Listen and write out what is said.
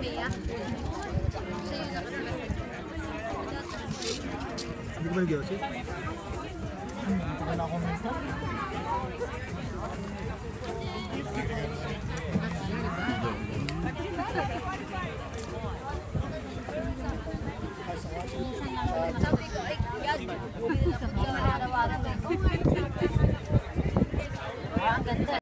Hindi ko ba nag-iossi? Hindi na ako minsan. Ang ganda.